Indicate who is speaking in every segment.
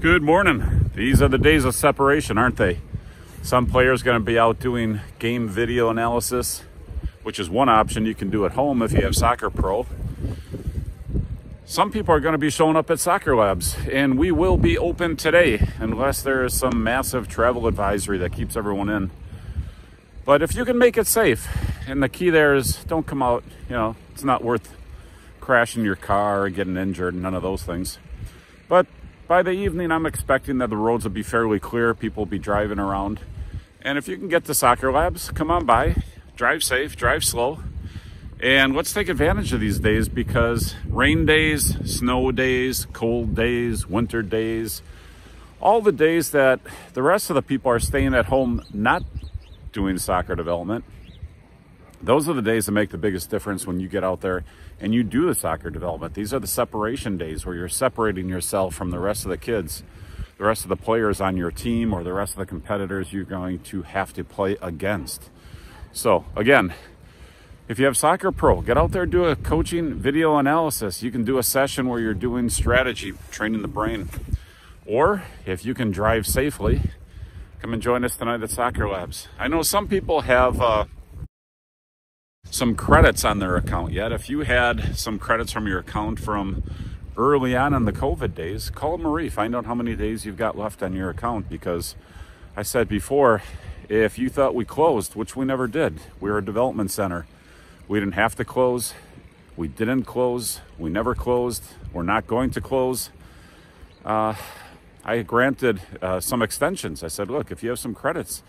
Speaker 1: Good morning. These are the days of separation, aren't they? Some players going to be out doing game video analysis, which is one option you can do at home if you have SocrPro. Some people are going to be showing up at Soccer Labs, and we will be open today unless there is some massive travel advisory that keeps everyone in. But if you can make it safe, and the key there is don't come out, you know, it's not worth crashing your car or getting injured, none of those things. But by the evening, I'm expecting that the roads will be fairly clear. People will be driving around. And if you can get to Soccer Labs, come on by. Drive safe, drive slow. And let's take advantage of these days because rain days, snow days, cold days, winter days, all the days that the rest of the people are staying at home not doing soccer development, those are the days that make the biggest difference when you get out there and you do the soccer development. These are the separation days where you're separating yourself from the rest of the kids, the rest of the players on your team, or the rest of the competitors you're going to have to play against. So, again, if you have SocrPro, get out there, do a coaching video analysis. You can do a session where you're doing strategy, training the brain. Or if you can drive safely, come and join us tonight at Soccer Labs. I know some people have. Uh, some credits on their account yet. If you had some credits from your account from early on in the COVID days, call Marie, find out how many days you've got left on your account because I said before, if you thought we closed, which we never did, we're a development center. We didn't have to close. We didn't close. We never closed. We're not going to close. Uh, I granted uh, some extensions. I said, look, if you have some credits,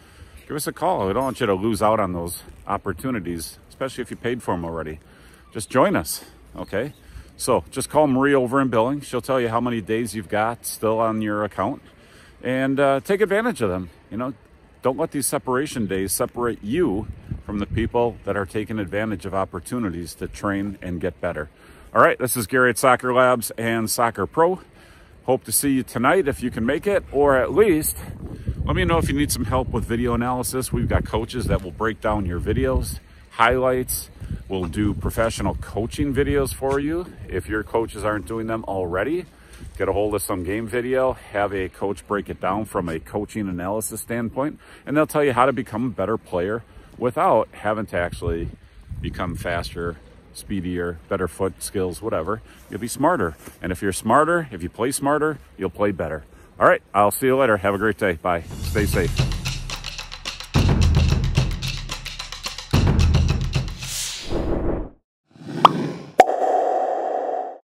Speaker 1: give us a call. We don't want you to lose out on those opportunities especially if you paid for them already. Just join us, okay? So just call Marie over in billing. She'll tell you how many days you've got still on your account and uh, take advantage of them. You know, don't let these separation days separate you from the people that are taking advantage of opportunities to train and get better. All right, this is Gary at Soccer Labs and SocrPro. Hope to see you tonight if you can make it, or at least let me know if you need some help with video analysis. We've got coaches that will break down your videos highlights. We'll do professional coaching videos for you. If your coaches aren't doing them already, get a hold of some game video, have a coach break it down from a coaching analysis standpoint, and they'll tell you how to become a better player without having to actually become faster, speedier, better foot skills, whatever. You'll be smarter. And if you're smarter, if you play smarter, you'll play better. All right, I'll see you later. Have a great day. Bye. Stay safe.